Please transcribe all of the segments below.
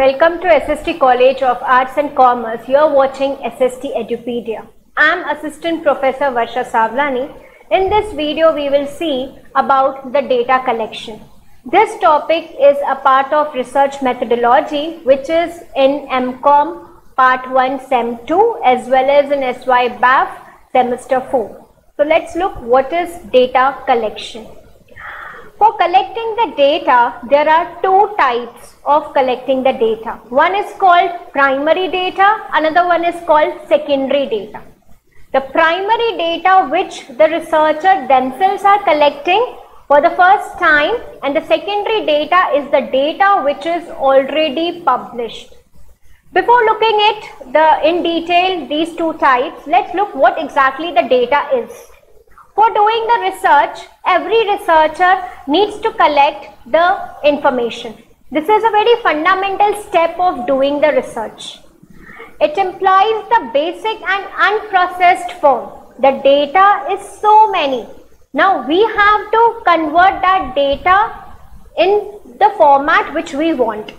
Welcome to SST College of Arts and Commerce. You are watching SST Edupedia. I am Assistant Professor Varsha Sawlani. In this video, we will see about the data collection. This topic is a part of research methodology which is in MCOM Part 1 Sem 2 as well as in SY BAF Semester 4. So let's look what is data collection. For collecting the data, there are two types of collecting the data. One is called primary data, another one is called secondary data. The primary data which the researcher themselves are collecting for the first time and the secondary data is the data which is already published. Before looking at the in detail these two types, let's look what exactly the data is. For doing the research, every researcher needs to collect the information. This is a very fundamental step of doing the research. It implies the basic and unprocessed form. The data is so many. Now we have to convert that data in the format which we want.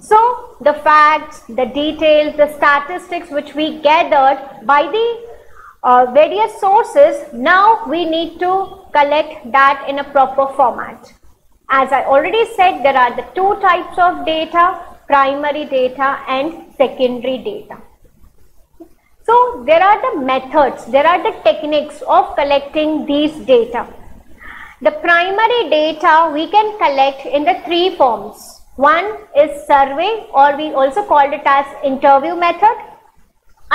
So the facts, the details, the statistics which we gathered by the uh, various sources, now we need to collect that in a proper format. As I already said, there are the two types of data, primary data and secondary data. So there are the methods, there are the techniques of collecting these data. The primary data we can collect in the three forms. One is survey or we also called it as interview method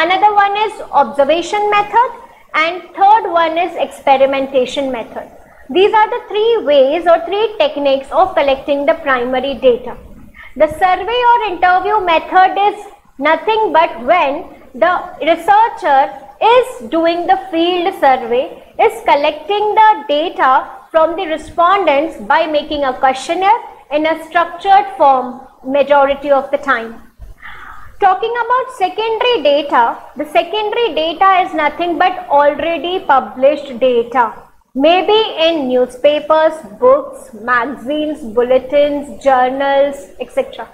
Another one is observation method and third one is experimentation method. These are the three ways or three techniques of collecting the primary data. The survey or interview method is nothing but when the researcher is doing the field survey, is collecting the data from the respondents by making a questionnaire in a structured form majority of the time. Talking about secondary data, the secondary data is nothing but already published data. Maybe in newspapers, books, magazines, bulletins, journals, etc.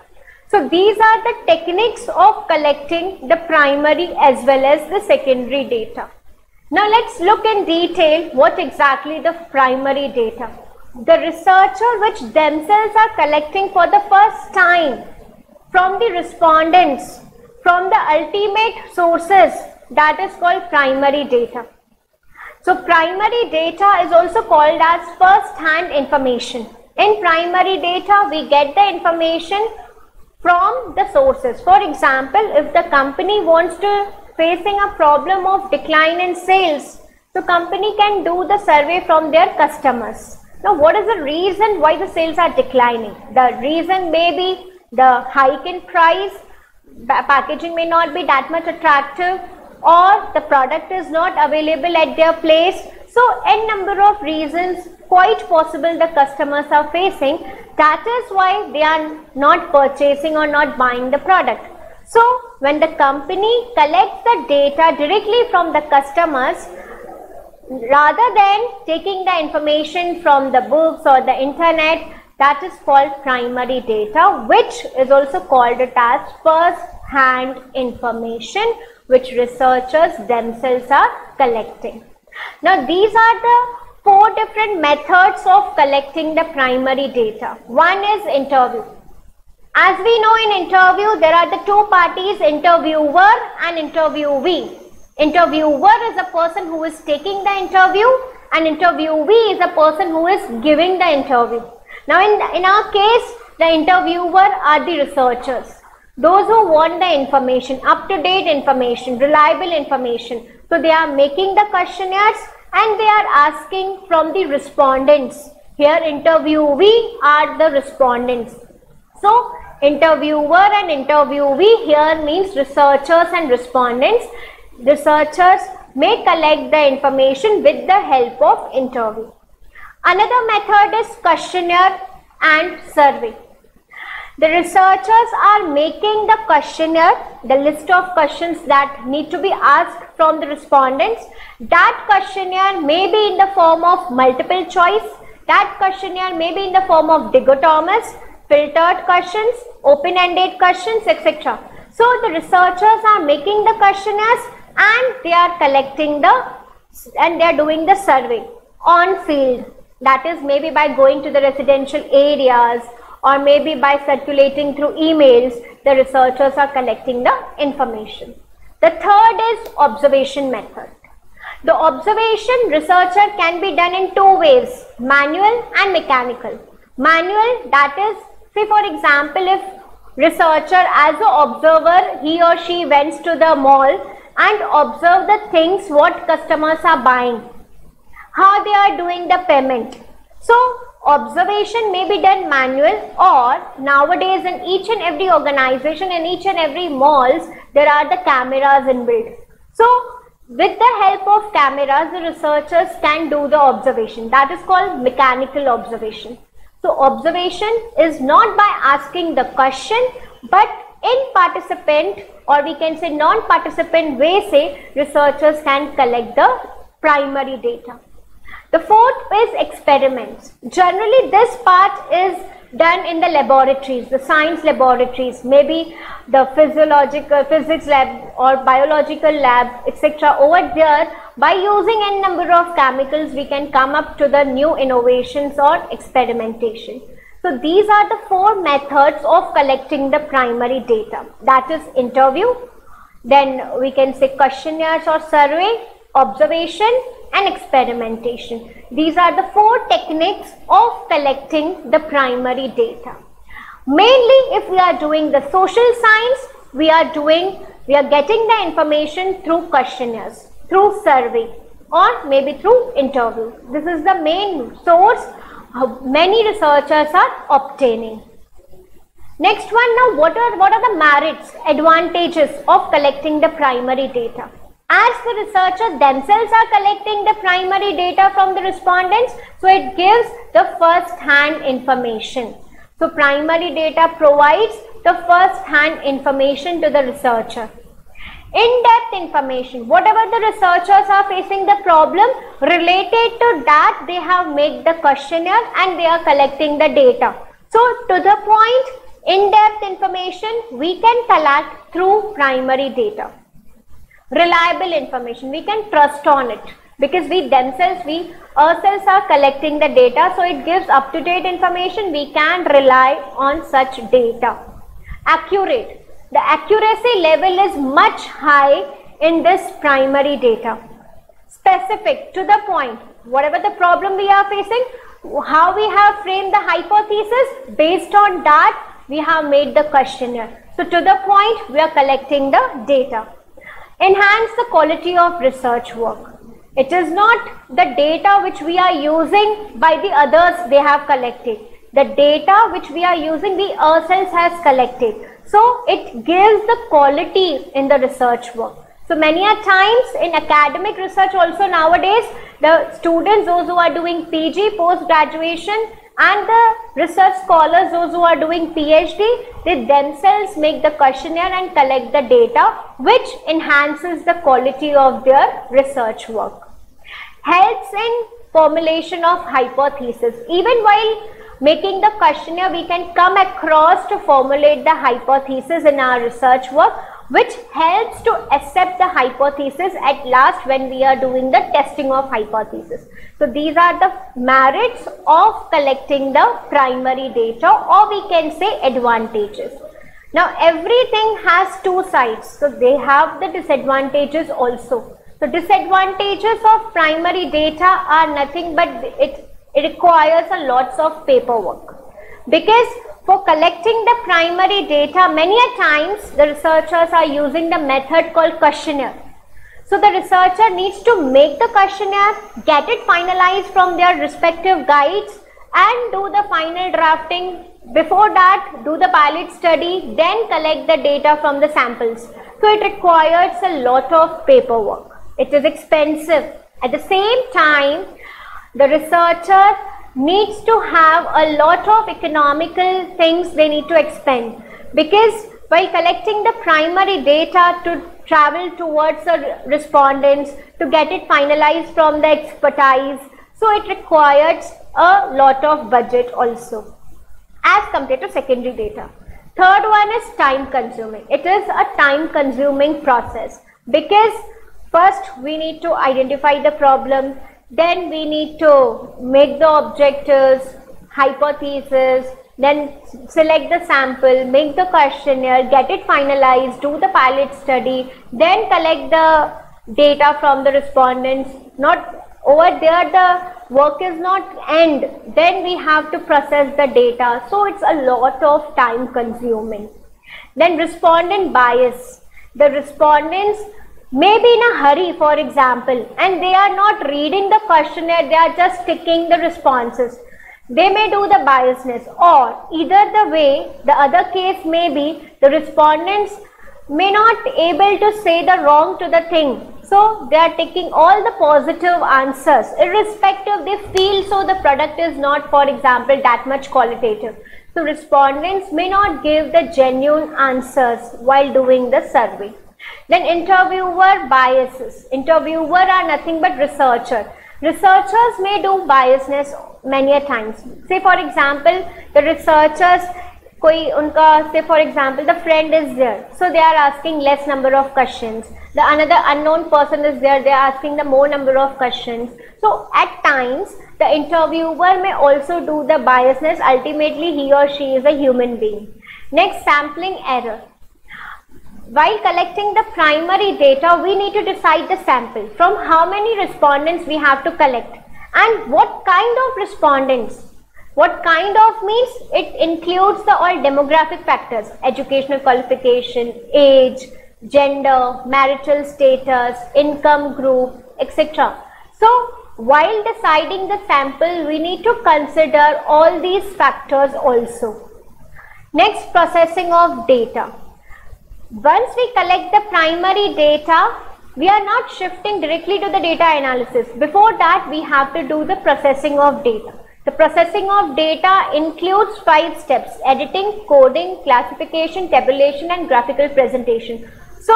So these are the techniques of collecting the primary as well as the secondary data. Now let's look in detail what exactly the primary data. The researcher which themselves are collecting for the first time from the respondents from the ultimate sources that is called primary data. So primary data is also called as first hand information. In primary data we get the information from the sources. For example, if the company wants to facing a problem of decline in sales, the company can do the survey from their customers. Now what is the reason why the sales are declining? The reason may be the hike in price, packaging may not be that much attractive or the product is not available at their place. So n number of reasons quite possible the customers are facing. That is why they are not purchasing or not buying the product. So when the company collects the data directly from the customers, rather than taking the information from the books or the internet, that is called primary data which is also called it as first hand information which researchers themselves are collecting. Now these are the four different methods of collecting the primary data. One is interview. As we know in interview there are the two parties interviewer and interviewee. Interviewer is a person who is taking the interview and interviewee is a person who is giving the interview. Now in, in our case, the interviewer are the researchers. Those who want the information, up-to-date information, reliable information. So they are making the questionnaires and they are asking from the respondents. Here interviewee are the respondents. So interviewer and interviewee here means researchers and respondents. Researchers may collect the information with the help of interview. Another method is questionnaire and survey. The researchers are making the questionnaire, the list of questions that need to be asked from the respondents. That questionnaire may be in the form of multiple choice. That questionnaire may be in the form of dichotomous. filtered questions, open-ended questions, etc. So the researchers are making the questionnaires and they are collecting the and they are doing the survey on field. That is maybe by going to the residential areas or maybe by circulating through emails, the researchers are collecting the information. The third is observation method. The observation researcher can be done in two ways, manual and mechanical. Manual that is, say for example, if researcher as an observer, he or she went to the mall and observe the things what customers are buying, how they are doing the payment. So observation may be done manual or nowadays in each and every organization in each and every malls there are the cameras inbuilt. So with the help of cameras the researchers can do the observation that is called mechanical observation. So observation is not by asking the question but in participant or we can say non-participant way say researchers can collect the primary data. The fourth is experiments. Generally this part is done in the laboratories, the science laboratories, maybe the physiological physics lab or biological lab, etc. Over there, by using n number of chemicals, we can come up to the new innovations or experimentation. So these are the four methods of collecting the primary data. That is interview, then we can say questionnaires or survey, observation and experimentation. These are the four techniques of collecting the primary data. Mainly if we are doing the social science, we are doing, we are getting the information through questionnaires, through survey or maybe through interview. This is the main source many researchers are obtaining. Next one now what are, what are the merits, advantages of collecting the primary data? As the researchers themselves are collecting the primary data from the respondents, so it gives the first-hand information. So primary data provides the first-hand information to the researcher in-depth information. Whatever the researchers are facing the problem related to that they have made the questionnaire and they are collecting the data. So to the point in-depth information we can collect through primary data. Reliable information we can trust on it because we themselves we ourselves are collecting the data so it gives up-to-date information we can rely on such data. Accurate the accuracy level is much high in this primary data. Specific to the point, whatever the problem we are facing, how we have framed the hypothesis, based on that we have made the questionnaire. So to the point, we are collecting the data. Enhance the quality of research work. It is not the data which we are using by the others they have collected. The data which we are using we ourselves has collected. So it gives the quality in the research work. So many a times in academic research also nowadays, the students, those who are doing PG, post-graduation and the research scholars, those who are doing PhD, they themselves make the questionnaire and collect the data which enhances the quality of their research work. Helps in formulation of hypothesis. Even while making the questionnaire we can come across to formulate the hypothesis in our research work which helps to accept the hypothesis at last when we are doing the testing of hypothesis. So these are the merits of collecting the primary data or we can say advantages. Now everything has two sides so they have the disadvantages also. So disadvantages of primary data are nothing but it it requires a lots of paperwork because for collecting the primary data many a times the researchers are using the method called questionnaire. So the researcher needs to make the questionnaire get it finalized from their respective guides and do the final drafting. Before that do the pilot study then collect the data from the samples. So it requires a lot of paperwork. It is expensive. At the same time the researcher needs to have a lot of economical things they need to expend because by collecting the primary data to travel towards the respondents to get it finalized from the expertise so it requires a lot of budget also as compared to secondary data. Third one is time consuming. It is a time consuming process because first we need to identify the problem, then we need to make the objectives, hypothesis, then select the sample, make the questionnaire, get it finalized, do the pilot study, then collect the data from the respondents. Not over there the work is not end, then we have to process the data. So it's a lot of time consuming. Then respondent bias. The respondents may be in a hurry for example and they are not reading the questionnaire, they are just ticking the responses. They may do the biasness or either the way the other case may be the respondents may not able to say the wrong to the thing. So they are taking all the positive answers irrespective they feel so the product is not for example that much qualitative. So respondents may not give the genuine answers while doing the survey then interviewer biases. Interviewer are nothing but researcher. Researchers may do biasness many a times. Say for example, the researchers koi unka say for example the friend is there so they are asking less number of questions. The another unknown person is there they are asking the more number of questions. So at times the interviewer may also do the biasness. Ultimately he or she is a human being. Next sampling error while collecting the primary data we need to decide the sample from how many respondents we have to collect. And what kind of respondents? What kind of means? It includes the all demographic factors educational qualification age gender marital status income group etc so while deciding the sample we need to consider all these factors also. Next processing of data once we collect the primary data we are not shifting directly to the data analysis. Before that, we have to do the processing of data. The processing of data includes five steps, editing, coding, classification, tabulation and graphical presentation. So,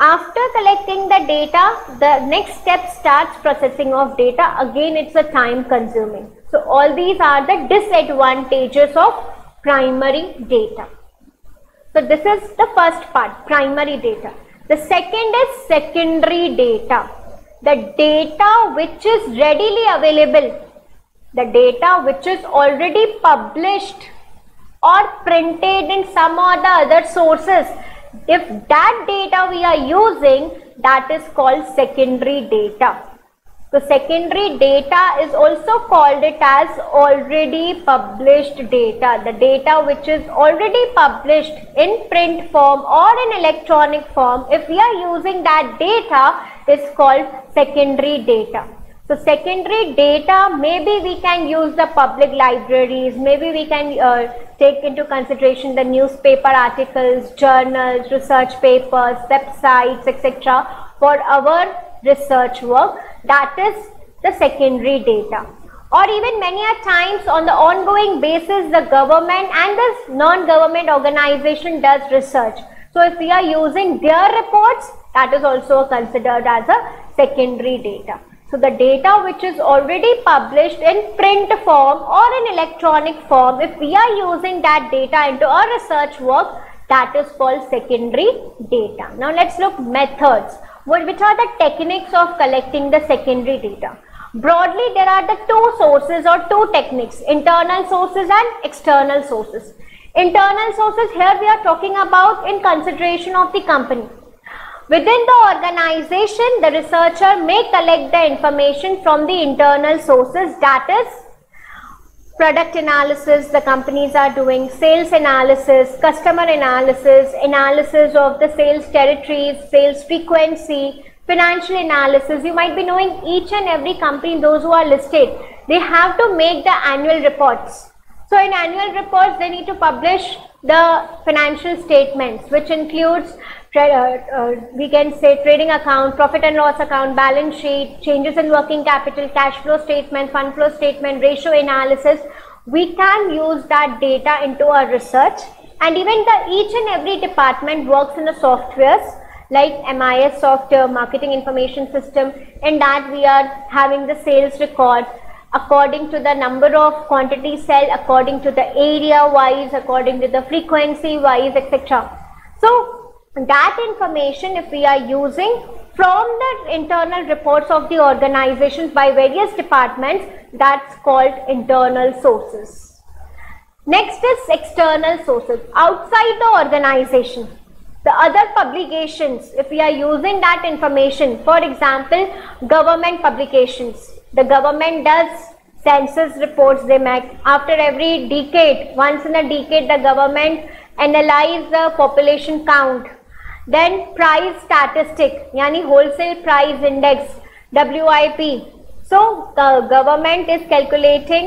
after collecting the data, the next step starts processing of data. Again, it's a time consuming. So, all these are the disadvantages of primary data. So, this is the first part, primary data. The second is secondary data. The data which is readily available, the data which is already published or printed in some or the other sources. If that data we are using, that is called secondary data. So secondary data is also called it as already published data. The data which is already published in print form or in electronic form. If we are using that data is called secondary data. So secondary data, maybe we can use the public libraries, maybe we can uh, take into consideration the newspaper articles, journals, research papers, websites, etc. for our research work that is the secondary data or even many a times on the ongoing basis the government and the non-government organization does research. So if we are using their reports that is also considered as a secondary data. So the data which is already published in print form or in electronic form if we are using that data into our research work that is called secondary data. Now let's look methods which are the techniques of collecting the secondary data. Broadly, there are the two sources or two techniques, internal sources and external sources. Internal sources, here we are talking about in consideration of the company. Within the organization, the researcher may collect the information from the internal sources that is product analysis the companies are doing, sales analysis, customer analysis, analysis of the sales territories, sales frequency, financial analysis. You might be knowing each and every company, those who are listed, they have to make the annual reports. So in annual reports, they need to publish the financial statements, which includes Uh, uh, we can say trading account, profit and loss account, balance sheet, changes in working capital, cash flow statement, fund flow statement, ratio analysis. We can use that data into our research and even the each and every department works in the softwares like MIS software, marketing information system in that we are having the sales record according to the number of quantity cell, according to the area wise, according to the frequency wise, etc. So that information if we are using from the internal reports of the organizations by various departments, that's called internal sources. Next is external sources outside the organization. The other publications, if we are using that information, for example, government publications, the government does census reports they make after every decade once in a decade the government analyze the population count then price statistic yani wholesale price index WIP so the government is calculating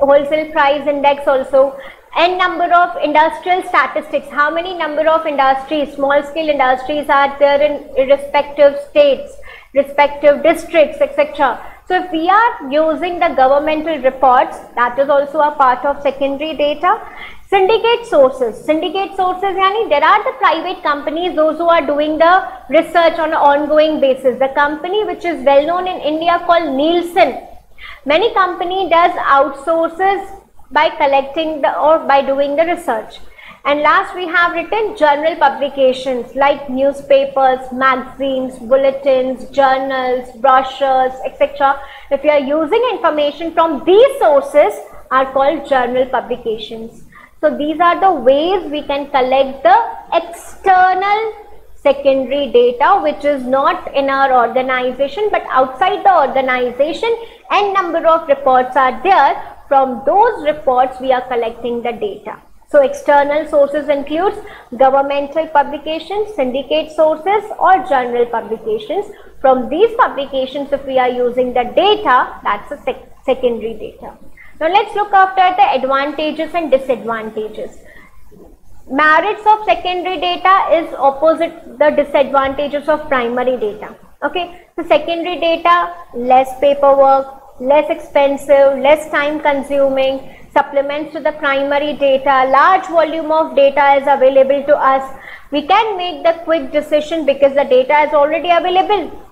wholesale price index also. And number of industrial statistics. How many number of industries small scale industries are there in respective states respective districts etc so if we are using the governmental reports, that is also a part of secondary data. Syndicate sources. Syndicate sources, yani there are the private companies, those who are doing the research on an ongoing basis. The company which is well known in India called Nielsen. Many company does outsources by collecting the or by doing the research. And last we have written journal publications like newspapers, magazines, bulletins, journals, brochures, etc. If you are using information from these sources are called journal publications. So these are the ways we can collect the external secondary data which is not in our organization but outside the organization and number of reports are there. From those reports we are collecting the data. So external sources includes governmental publications, syndicate sources or journal publications. From these publications, if we are using the data, that's a sec secondary data. Now let's look after the advantages and disadvantages. Merits of secondary data is opposite the disadvantages of primary data. Okay, so secondary data, less paperwork, less expensive, less time consuming, supplements to the primary data, large volume of data is available to us. We can make the quick decision because the data is already available.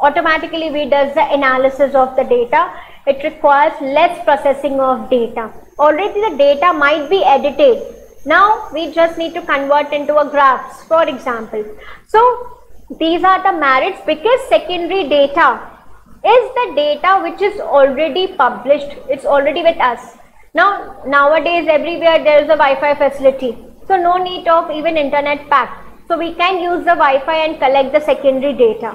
Automatically we does the analysis of the data. It requires less processing of data. Already the data might be edited. Now we just need to convert into a graphs for example. So these are the merits because secondary data is the data which is already published. It's already with us now, nowadays everywhere there is a Wi-Fi facility. So no need of even internet pack. So we can use the Wi-Fi and collect the secondary data.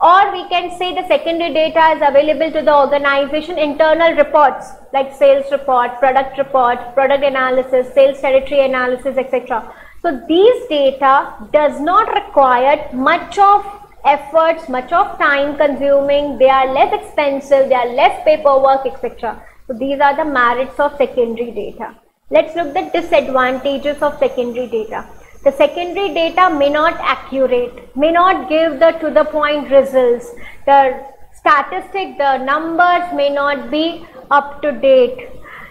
Or we can say the secondary data is available to the organization internal reports like sales report, product report, product analysis, sales territory analysis, etc. So these data does not require much of efforts, much of time consuming, they are less expensive, they are less paperwork, etc. So these are the merits of secondary data. Let's look the disadvantages of secondary data. The secondary data may not accurate, may not give the to the point results. The statistic, the numbers may not be up to date.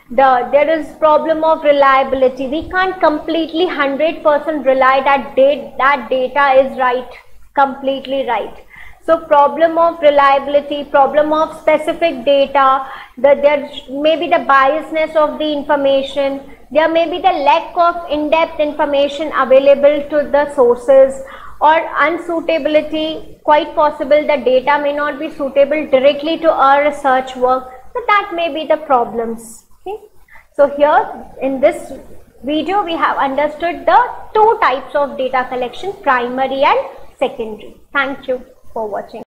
The, there is problem of reliability. We can't completely 100% rely that date, that data is right, completely right. So problem of reliability, problem of specific data, that there may be the biasness of the information, there may be the lack of in-depth information available to the sources or unsuitability, quite possible the data may not be suitable directly to our research work. So that may be the problems. Okay. So here in this video we have understood the two types of data collection, primary and secondary. Thank you for watching.